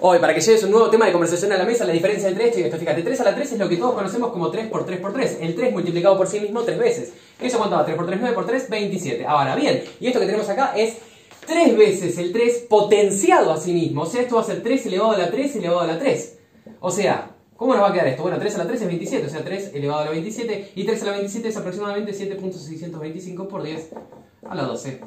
Hoy, para que lleves un nuevo tema de conversación a la mesa, la diferencia entre esto y esto. Fíjate, 3 a la 3 es lo que todos conocemos como 3 por 3 por 3. El 3 multiplicado por sí mismo 3 veces. ¿Eso cuánto va? 3 por 3, 9 por 3, 27. Ahora, bien, y esto que tenemos acá es 3 veces el 3 potenciado a sí mismo. O sea, esto va a ser 3 elevado a la 3 elevado a la 3. O sea, ¿cómo nos va a quedar esto? Bueno, 3 a la 3 es 27, o sea, 3 elevado a la 27. Y 3 a la 27 es aproximadamente 7.625 por 10 a la 12.